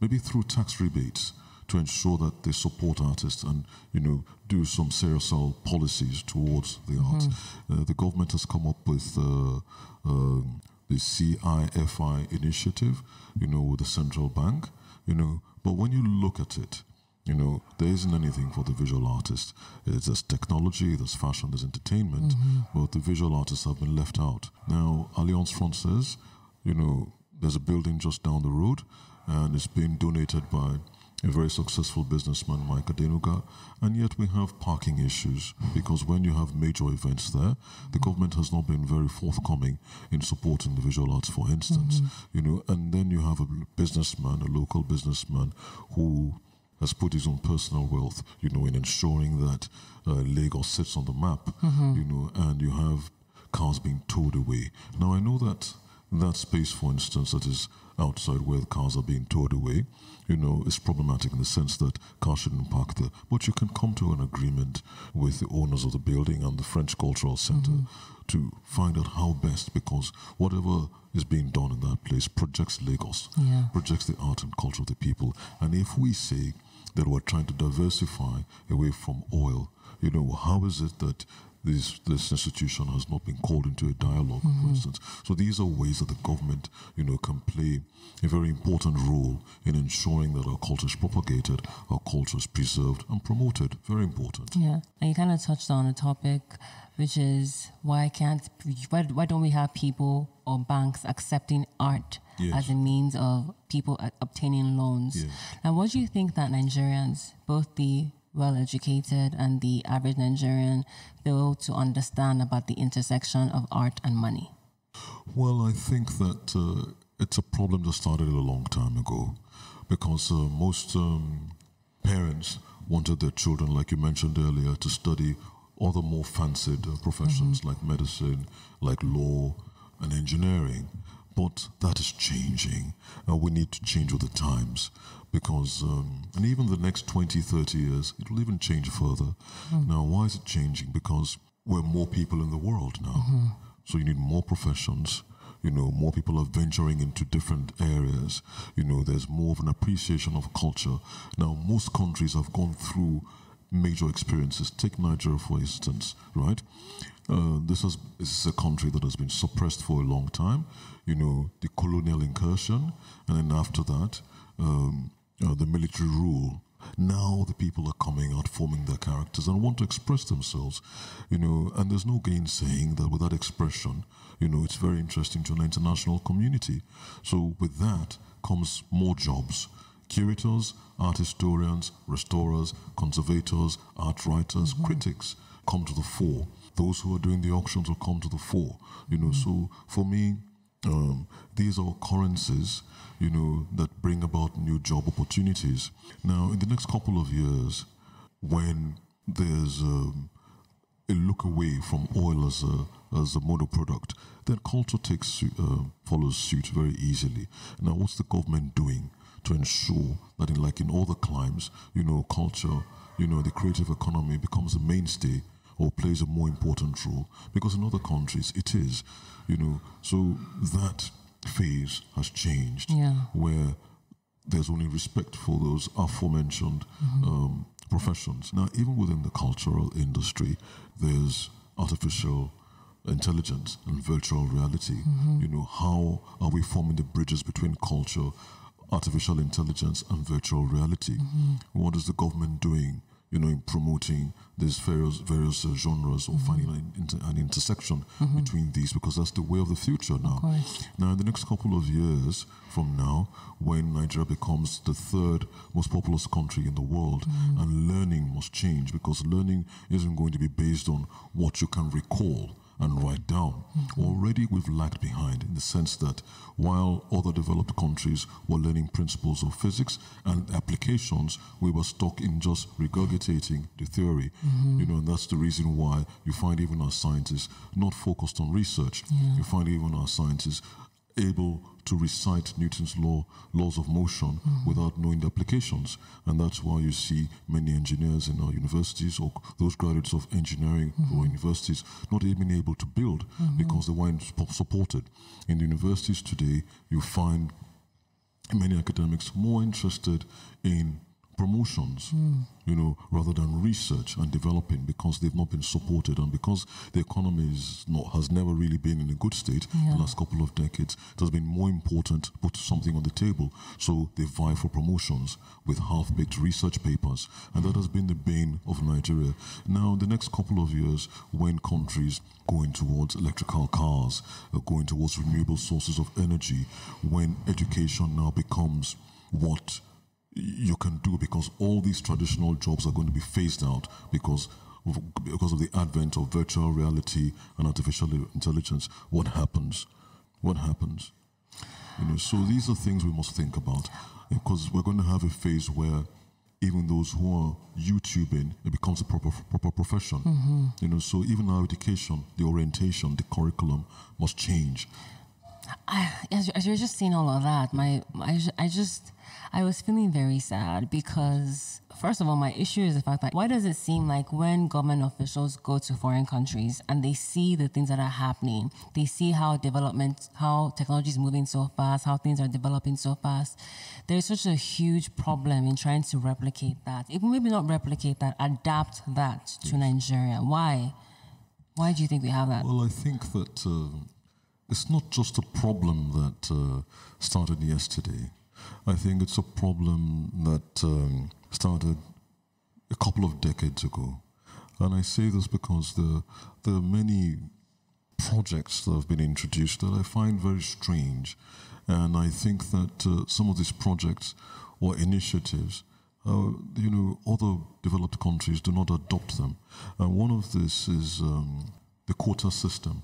maybe through tax rebates, to ensure that they support artists and you know do some serious policies towards the arts. Uh, the government has come up with uh, um, the CIFI initiative, you know, with the central bank, you know. But when you look at it, you know, there isn't anything for the visual artist. It's just technology, there's fashion, there's entertainment, mm-hmm. but the visual artists have been left out. Now, Alliance Francaise, you know, there's a building just down the road, and it's being donated by a very successful businessman, Mike Adenuga, and yet we have parking issues because when you have major events there, the government has not been very forthcoming in supporting the visual arts, for instance. Mm-hmm. You know, and then you have a businessman, a local businessman, who has put his own personal wealth, you know, in ensuring that uh, Lagos sits on the map, mm-hmm. you know, and you have cars being towed away. Now I know that that space, for instance, that is outside where the cars are being towed away, you know, is problematic in the sense that cars shouldn't park there. But you can come to an agreement with the owners of the building and the French Cultural Center mm-hmm. to find out how best, because whatever is being done in that place projects Lagos, yeah. projects the art and culture of the people. And if we say that we're trying to diversify away from oil, you know, how is it that this this institution has not been called into a dialog mm-hmm. for instance. So these are ways that the government, you know, can play a very important role in ensuring that our culture is propagated, our culture is preserved and promoted. Very important. Yeah. And you kind of touched on a topic which is why can't why, why don't we have people or banks accepting art yes. as a means of people obtaining loans? Yes. Now, what do you think that Nigerians, both the well educated and the average Nigerian fail to understand about the intersection of art and money? Well, I think that uh, it's a problem that started a long time ago because uh, most um, parents wanted their children, like you mentioned earlier, to study other more fancied uh, professions mm-hmm. like medicine, like law, and engineering. But that is changing. Uh, we need to change with the times because, um, and even the next 20, 30 years, it will even change further. Mm. Now, why is it changing? Because we're more people in the world now. Mm-hmm. So you need more professions. You know, more people are venturing into different areas. You know, there's more of an appreciation of culture. Now, most countries have gone through major experiences. Take Nigeria, for instance, right? Uh, this, is, this is a country that has been suppressed for a long time. You know, the colonial incursion, and then after that, um, uh, the military rule. Now the people are coming out, forming their characters, and want to express themselves, you know. And there's no gainsaying that with that expression, you know, it's very interesting to an international community. So with that comes more jobs. Curators, art historians, restorers, conservators, art writers, critics come to the fore. Those who are doing the auctions will come to the fore. You know, so for me, um, these are occurrences, you know, that bring about new job opportunities. Now, in the next couple of years, when there's um, a look away from oil as a as a model product, then culture takes uh, follows suit very easily. Now, what's the government doing to ensure that, in like in all the climes, you know, culture, you know, the creative economy becomes a mainstay or plays a more important role? Because in other countries, it is, you know. So that phase has changed, Yeah. where there's only respect for those aforementioned mm-hmm. um, professions. Now, even within the cultural industry, there's artificial intelligence and virtual reality. Mm-hmm. You know, how are we forming the bridges between culture, artificial intelligence, and virtual reality? Mm-hmm. What is the government doing? You know, in promoting these various various uh, genres or mm-hmm. finding an, inter- an intersection mm-hmm. between these, because that's the way of the future now. Now, in the next couple of years from now, when Nigeria becomes the third most populous country in the world, mm-hmm. and learning must change because learning isn't going to be based on what you can recall and write down. Already we've lagged behind in the sense that while other developed countries were learning principles of physics and applications, we were stuck in just regurgitating the theory. Mm-hmm. You know, and that's the reason why you find even our scientists not focused on research. You find even our scientists able to recite Newton's law, laws of motion without knowing the applications. And that's why you see many engineers in our universities or those graduates of engineering or universities not even able to build because they weren't supported. In the universities today, you find many academics more interested in promotions, you know, rather than research and developing because they've not been supported and because the economy is not, has never really been in a good state Yeah. the last couple of decades. It has been more important to put something on the table. So they vie for promotions with half-baked research papers. And that has been the bane of Nigeria. Now, the next couple of years, when countries going towards electrical cars, uh, going towards renewable sources of energy, when education now becomes what you can do because all these traditional jobs are going to be phased out because of, because of the advent of virtual reality and artificial intelligence. What happens? What happens? You know, so these are things we must think about because we're going to have a phase where even those who are YouTubing, it becomes a proper proper profession. Mm-hmm. You know, so even our education, the orientation, the curriculum must change. as, as you're just saying all of that, my I, I just I was feeling very sad because first of all, my issue is the fact that why does it seem like when government officials go to foreign countries and they see the things that are happening, they see how development, how technology is moving so fast, how things are developing so fast, there's such a huge problem in trying to replicate that. Even maybe not replicate that, adapt that to Nigeria. Why? Why do you think we have that? Well, I think that uh, it's not just a problem that uh, started yesterday. I think it's a problem that um, started a couple of decades ago. And I say this because there, there are many projects that have been introduced that I find very strange. And I think that uh, some of these projects or initiatives, uh, you know, other developed countries do not adopt them. And one of this is um, the quota system.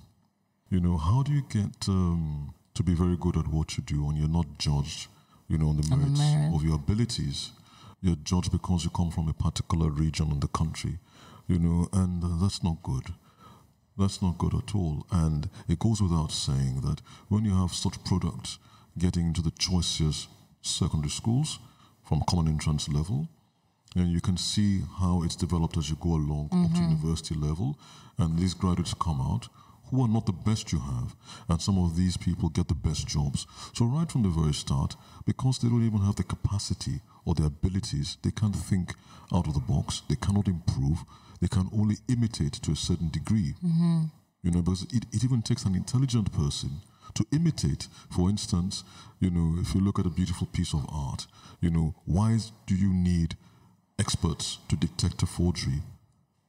You know, how do you get um, to be very good at what you do when you're not judged, you know, on the merits merit. of your abilities? You're judged because you come from a particular region in the country, you know, and uh, that's not good. That's not good at all. And it goes without saying that when you have such products getting into the choicest secondary schools from common entrance level, and you can see how it's developed as you go along up to university level, and these graduates come out who are not the best you have, and some of these people get the best jobs. So right from the very start, because they don't even have the capacity or the abilities, they can't think out of the box, they cannot improve, they can only imitate to a certain degree. Mm-hmm. You know, because it, it even takes an intelligent person to imitate. For instance, you know, if you look at a beautiful piece of art, you know, why do you need experts to detect a forgery?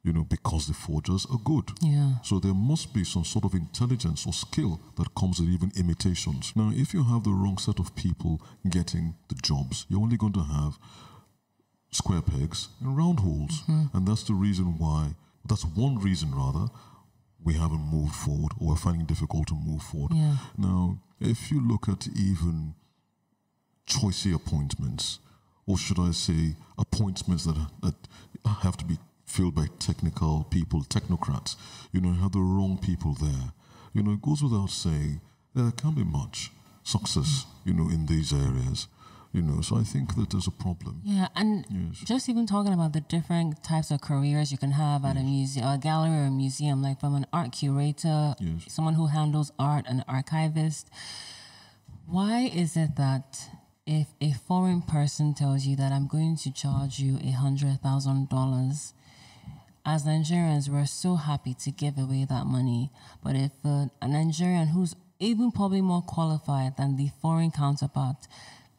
You know, because the forgers are good. Yeah. So there must be some sort of intelligence or skill that comes with even imitations. Now, if you have the wrong set of people getting the jobs, you're only going to have square pegs and round holes. Mm-hmm. And that's the reason why, that's one reason rather, we haven't moved forward or we're finding it difficult to move forward. Yeah. Now, if you look at even choicey appointments, or should I say appointments that, that have to be filled by technical people, technocrats, you know, you have the wrong people there. You know, it goes without saying there can't be much success, you know, in these areas. You know, so I think that there's a problem. Yeah, and Yes. just even talking about the different types of careers you can have at a museum, a gallery or a museum, like from an art curator, Yes. someone who handles art, an archivist. Why is it that if a foreign person tells you that I'm going to charge you a hundred thousand dollars, as Nigerians, we're so happy to give away that money. But if uh, a Nigerian who's even probably more qualified than the foreign counterpart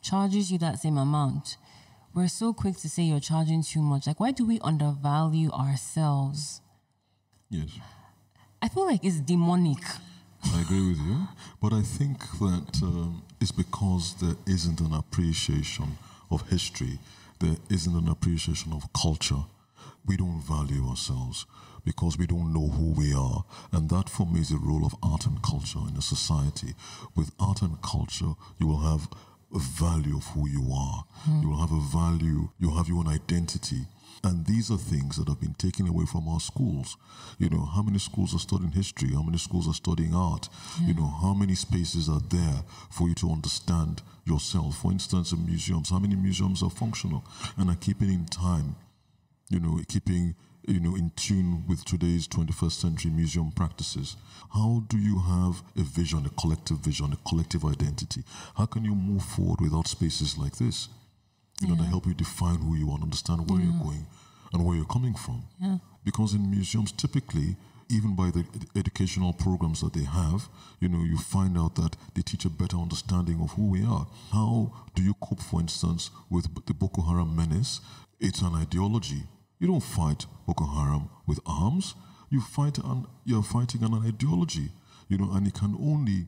charges you that same amount, we're so quick to say you're charging too much. Like, why do we undervalue ourselves? Yes. I feel like it's demonic. I agree with you, but I think that um, it's because there isn't an appreciation of history, there isn't an appreciation of culture. We don't value ourselves because we don't know who we are, and that for me is the role of art and culture in a society. With art and culture, you will have a value of who you are. Hmm. You will have a value. You have your own identity. And these are things that have been taken away from our schools. You know, how many schools are studying history? How many schools are studying art? You know, how many spaces are there for you to understand yourself? For instance, in museums, how many museums are functional and are keeping in time? You know, keeping you know in tune with today's 21st century museum practices. How do you have a vision, a collective vision, a collective identity? How can you move forward without spaces like this? You know, that help you define who you are, and understand where you're going and where you're coming from. Yeah. Because in museums, typically, even by the educational programs that they have, you know, you find out that they teach a better understanding of who we are. How do you cope, for instance, with the Boko Haram menace? It's an ideology. You don't fight Boko Haram with arms. You fight you're fighting an ideology, you know, and it can only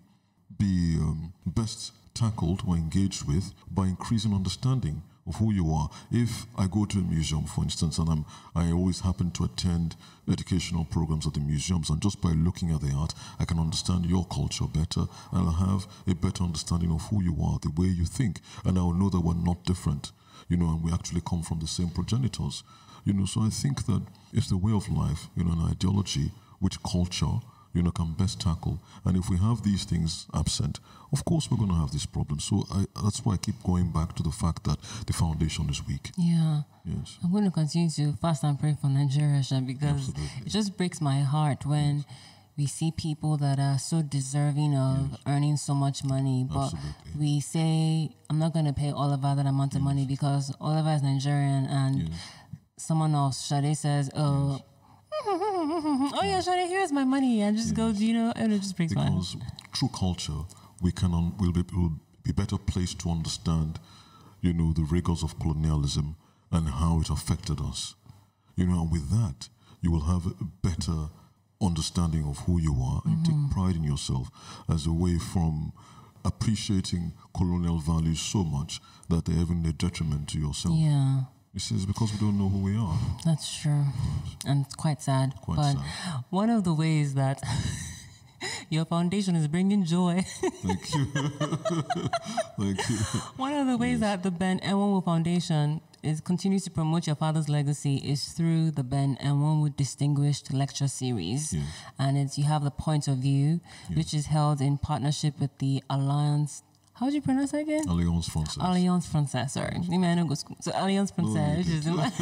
be um, best tackled or engaged with by increasing understanding of who you are. If I go to a museum, for instance, and I'm, I always happen to attend educational programs at the museums, and just by looking at the art, I can understand your culture better, and I'll have a better understanding of who you are, the way you think, and I'll know that we're not different, you know, and we actually come from the same progenitors, you know. So I think that it's the way of life, you know, an ideology which culture you know, can best tackle. And if we have these things absent, of course we're going to have this problem. So I, that's why I keep going back to the fact that the foundation is weak. Yeah. Yes. I'm going to continue to fast and pray for Nigeria because Absolutely. it just breaks my heart when we see people that are so deserving of earning so much money, but Absolutely. we say, I'm not going to pay Oliver that amount of money because Oliver is Nigerian and someone else, Shade says, oh, oh yeah, Shade, here's my money. And just goes, you know, and it just brings heart. Because through culture, we can un- will be will be better placed to understand, you know, the rigors of colonialism and how it affected us. You know, and with that, you will have a better understanding of who you are and Mm-hmm. take pride in yourself as a way from appreciating colonial values so much that they're even a detriment to yourself. Yeah. You see, because we don't know who we are. That's true. And it's quite sad. Quite but sad. one of the ways that your foundation is bringing joy, Thank you. Thank you. one of the ways that the Ben Enwonwu Foundation is continues to promote your father's legacy is through the Ben Enwonwu Distinguished Lecture Series. Yes. And it's you have the point of view, which is held in partnership with the Alliance. How do you pronounce that again? Alliance Francaise. Alliance Française, sorry. Maybe I don't go school. So Alliance Française, which is in like,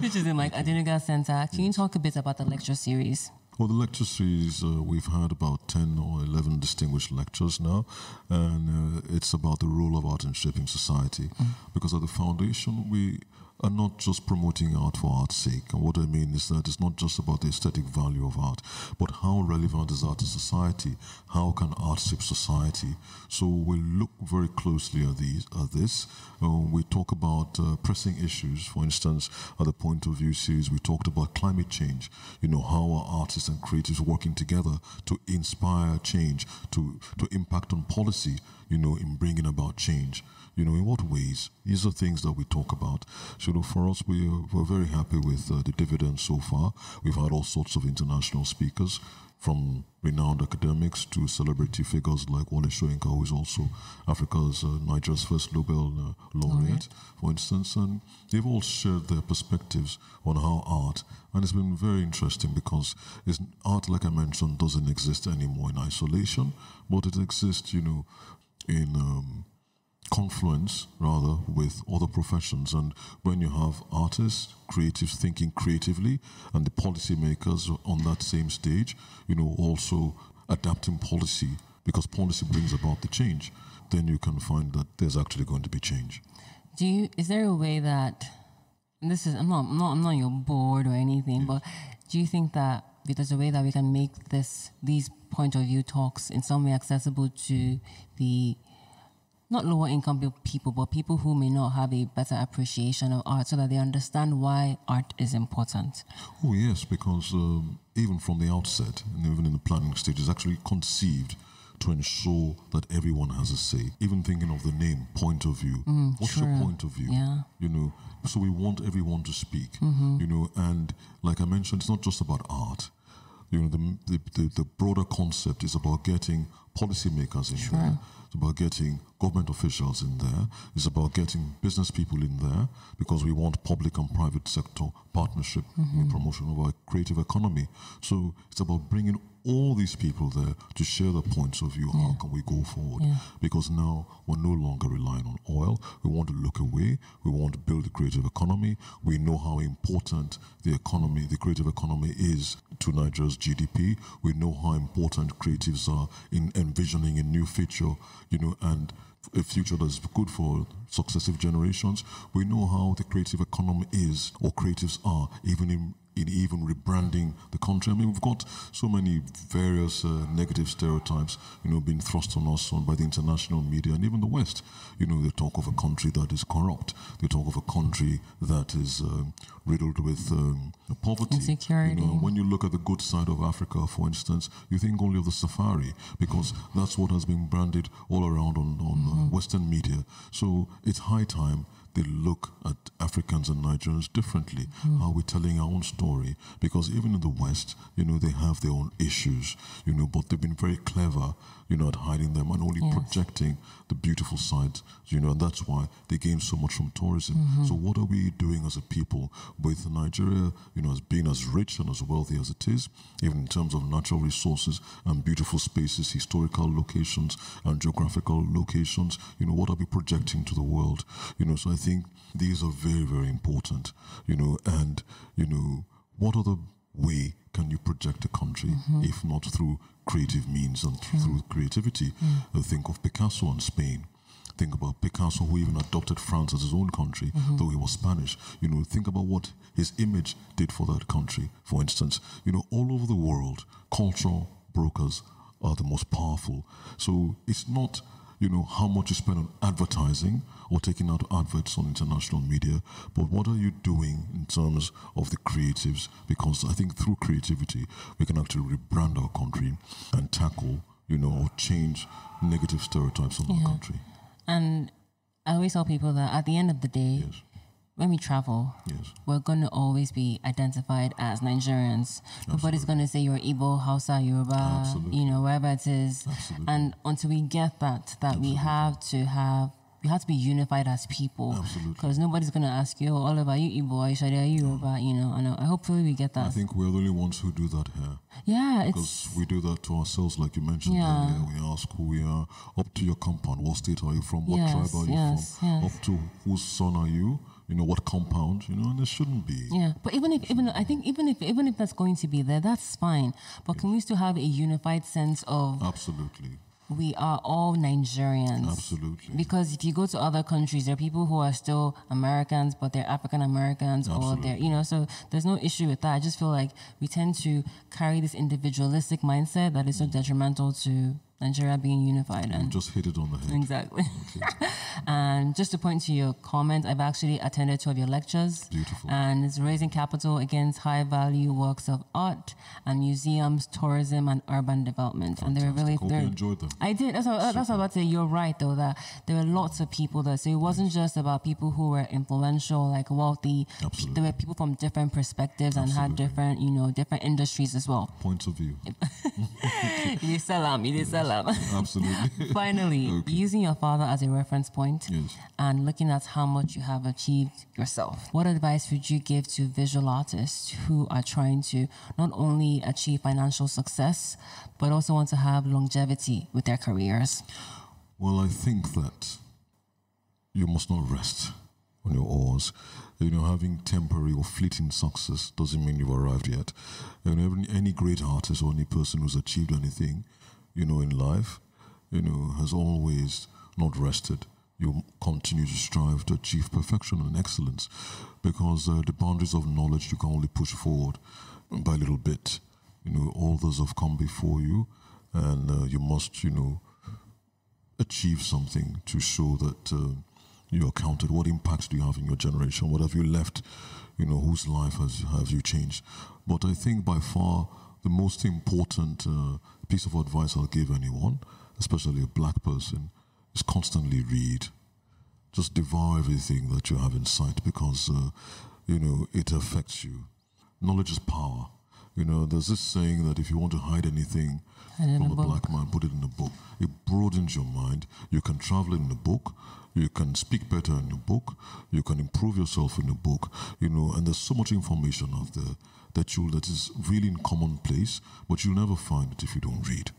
which is in like Adenuga Center. Can you talk a bit about the lecture series? Well, the lecture series, uh, we've had about 10 or 11 distinguished lectures now, and uh, it's about the role of art in shaping society. Because at the foundation, we are not just promoting art for art's sake. And what I mean is that it's not just about the aesthetic value of art, but how relevant is art to society? How can art shape society? So we look very closely at these at this. Uh, we talk about uh, pressing issues. For instance, at the Point of View series, we talked about climate change. You know how are artists and creatives working together to inspire change, to to impact on policy. You know, in bringing about change. You know, in what ways? These are things that we talk about. So, you know, for us, we we're very happy with uh, the dividends so far. We've had all sorts of international speakers, from renowned academics to celebrity figures like Wole Soyinka, who is also Africa's, uh, Nigeria's first Nobel uh, laureate, for instance. And they've all shared their perspectives on how art, and it's been very interesting because it's, art, like I mentioned, doesn't exist anymore in isolation, but it exists, you know, in um, confluence rather with other professions and when you have artists creatives thinking creatively and the policymakers on that same stage you know also adapting policy because policy brings about the change then you can find that there's actually going to be change do you is there a way that this is i'm not i'm not, I'm not your board or anything yes. but do you think that there's a way that we can make this these point of view talks in some way accessible to the not lower income people, but people who may not have a better appreciation of art so that they understand why art is important? Oh, yes, because um, even from the outset, and even in the planning stage, it's actually conceived to ensure that everyone has a say. Even thinking of the name, point of view. Mm, What's true. your point of view? Yeah. You know, so we want everyone to speak. Mm-hmm. You know, and like I mentioned, it's not just about art. You know, the, the, the, the broader concept is about getting policymakers in sure. there it's about getting government officials in there. It's about getting business people in there because we want public and private sector partnership mm-hmm. in the promotion of our creative economy. So it's about bringing all these people there to share their points of view. How can we go forward? Because now we're no longer relying on oil. We want to look away. We want to build a creative economy. We know how important the economy, the creative economy is to Nigeria's GDP. We know how important creatives are in envisioning a new future, you know, and a future that's good for successive generations. We know how the creative economy is, or creatives are, even in in even rebranding the country. I mean, we've got so many various uh, negative stereotypes, you know, being thrust on us on by the international media and even the West. You know, they talk of a country that is corrupt. They talk of a country that is uh, riddled with um, poverty. Insecurity. You know, when you look at the good side of Africa, for instance, you think only of the safari because that's what has been branded all around on, on uh, mm-hmm. Western media. So it's high time they look at Africans and Nigerians differently. Mm. Are we telling our own story? Because even in the West, you know, they have their own issues, you know, but they've been very clever, you know, at hiding them and only yes. projecting the beautiful sides, you know, and that's why they gain so much from tourism. Mm-hmm. So what are we doing as a people with Nigeria, you know, as being as rich and as wealthy as it is, even in terms of natural resources and beautiful spaces, historical locations and geographical locations, you know, what are we projecting to the world? You know, so I think these are very, very important, you know, and, you know, what other way can you project a country mm-hmm. if not through creative means and mm. through creativity? Mm. think of Picasso and Spain. Think about Picasso, who even adopted France as his own country, mm-hmm. though he was Spanish. You know, think about what his image did for that country. For instance, you know, all over the world, cultural brokers are the most powerful. So it's not you know, how much you spend on advertising or taking out adverts on international media, but what are you doing in terms of the creatives? Because I think through creativity, we can actually rebrand our country and tackle, you know, or change negative stereotypes of yeah. our country. And I always tell people that at the end of the day, yes when we travel, yes. we're going to always be identified as Nigerians. Absolutely. Nobody's going to say you're Igbo, Hausa, Yoruba, Absolutely. you know, wherever it is. Absolutely. And until we get that, that we have to have, we have to be unified as people. Because nobody's going to ask you, oh, Oliver, are you Igbo, are you Shadi, are you Yoruba, you know, and I, hopefully we get that. I think we're the only ones who do that here. Yeah, because we do that to ourselves, like you mentioned yeah. earlier. We ask who we are, up to your compound, what state are you from, what yes, tribe are you yes, from, yes. up to whose son are you you know what compound you know and it shouldn't be yeah but even if even i think even if even if that's going to be there that's fine but can we still have a unified sense of absolutely we are all Nigerians. Absolutely. Because if you go to other countries, there are people who are still Americans, but they're African Americans, or they're, you know, so there's no issue with that. I just feel like we tend to carry this individualistic mindset that is so mm. detrimental to Nigeria being unified. You And just hit it on the head. exactly. and just to point to your comment, I've actually attended two of your lectures. Beautiful. And it's raising capital against high value works of art and museums, tourism, and urban development. And they were really Fantastic. Hope you enjoyed them. I did. That's what, that's what I was about to say. You're right, though, that there were lots of people there. So it wasn't just about people who were influential, like wealthy. Absolutely. There were people from different perspectives and had different, you know, different industries as well. Points of view. You did salam, you did salam. Absolutely. Finally, Okay. using your father as a reference point Yes. and looking at how much you have achieved yourself, what advice would you give to visual artists who are trying to not only achieve financial success, but also want to have longevity with their careers? Well, I think that you must not rest on your oars. You know, having temporary or fleeting success doesn't mean you've arrived yet. And any, any great artist or any person who's achieved anything, you know, in life, you know, has always not rested. You continue to strive to achieve perfection and excellence because uh, the boundaries of knowledge you can only push forward by a little bit. You know, all those have come before you, and uh, you must, you know, achieve something to show that uh, you are counted? What impact do you have in your generation? What have you left? You know, whose life has have you changed? But I think by far the most important uh, piece of advice I'll give anyone, especially a black person, is constantly read. Just devour everything that you have in sight because uh, you know it affects you. Knowledge is power. You know, there's this saying that if you want to hide anything from a a black man, put it in a book. It broadens your mind. You can travel in a book. You can speak better in a book. You can improve yourself in a book. You know, and there's so much information out there that you that is really in commonplace, but you'll never find it if you don't read.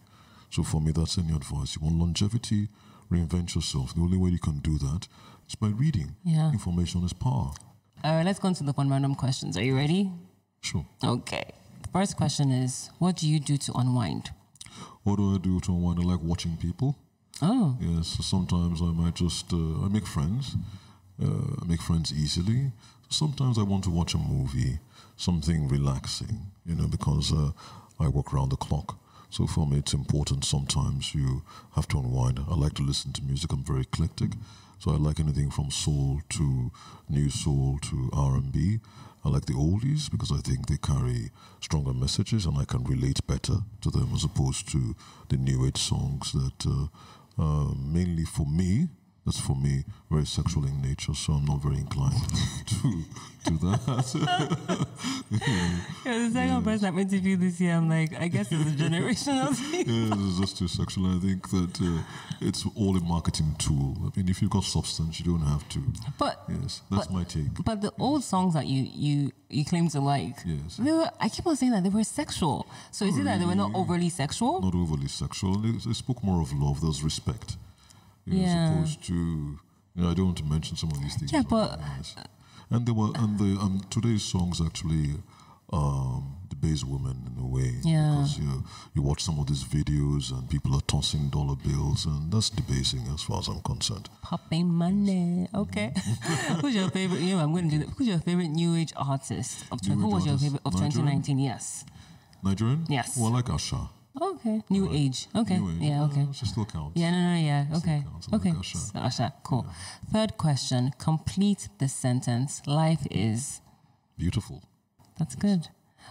So for me, that's any advice. You want longevity, reinvent yourself. The only way you can do that is by reading. Yeah. Information is power. All right, let's go into the one random questions. Are you ready? Sure. Okay. The First question is What do you do to unwind? What do I do to unwind? I like watching people. Oh, Yes, so sometimes I might just uh, I make friends, uh, I make friends easily. Sometimes I want to watch a movie, something relaxing, you know, because uh, I work around the clock. So for me, it's important. Sometimes you have to unwind. I like to listen to music. I'm very eclectic, so I like anything from soul to new soul to R and B. I like the oldies because I think they carry stronger messages and I can relate better to them as opposed to the new age songs that uh, uh, mainly for me, that's for me, very sexual in nature, so I'm not very inclined to do that. yeah, the second person I've interviewed this year, I'm like, I guess it's a generational thing. yeah, it's just too sexual. I think that uh, it's all a marketing tool. I mean, if you've got substance, you don't have to. But Yes, that's But- my take. but the old songs that you you you claim to like, Yes. they were. I keep on saying that they were sexual. So is it that they were not overly sexual? Not overly sexual. They, they spoke more of love. There's respect. You know, Yeah. As opposed to, you know, I don't want to mention some of these things. Yeah, but- and they were, and the um, today's songs actually um, debase women in a way. Yeah. Because you you watch some of these videos and people are tossing dollar bills, and that's debasing as far as I'm concerned. Popping money. Okay. who's your favorite? You know, I'm going to do that. Who's your favorite new age artist of? New who age was your favorite of Nigerian? 2019? Yes. Nigerian? Yes. Well, I like Asa. Okay. New age. Okay. New age. Yeah. Uh, Okay. she still counts. Yeah, no, no, yeah, okay, like okay. Usher. So, Usher, cool. Third question: Complete the sentence. Life is. Beautiful. That's good.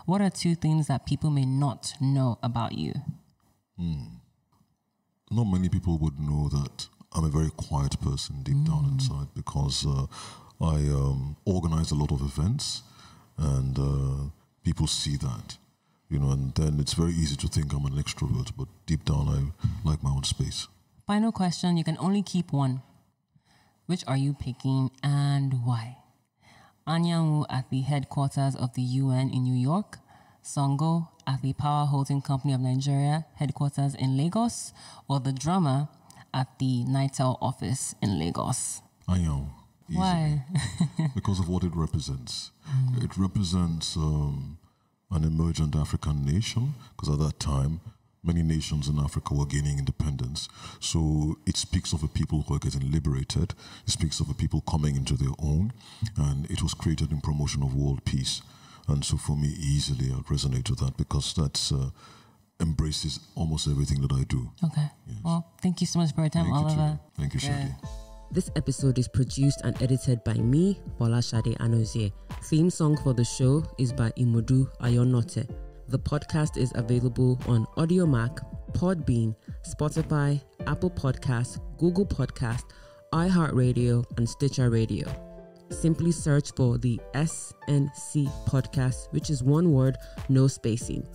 What are two things that people may not know about you? not many people would know that I'm a very quiet person deep down inside because uh, I um, organize a lot of events and uh, people see that, you know, and then it's very easy to think I'm an extrovert, but deep down I like my own space. Final question: You can only keep one. Which are you picking and why? Anyanwu at the headquarters of the UN in New York, Sango at the Power Holding Company of Nigeria headquarters in Lagos, or the drummer at the Nitel office in Lagos? I Why? because of what it represents. It represents um, an emergent African nation, because at that time, many nations in Africa were gaining independence. So it speaks of a people who are getting liberated. It speaks of a people coming into their own, and it was created in promotion of world peace. And so for me, easily I resonate with that because that's uh, embraces almost everything that I do. Okay. Yes. Well, thank you so much for your time, thank Oliver. You thank you, Shade. This episode is produced and edited by me, Folashade Anozie. Theme song for the show is by Imodu Ayonote. The podcast is available on Audiomack, Podbean, Spotify, Apple Podcasts, Google Podcast, iHeartRadio, and Stitcher Radio. Simply search for the SNC podcast, which is one word, no spacing.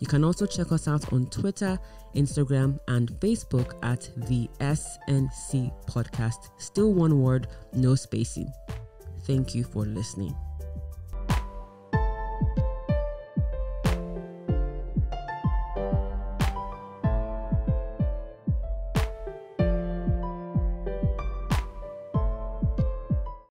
You can also check us out on Twitter, Instagram, and Facebook at the SNC Podcast. Still one word, no spacing. Thank you for listening.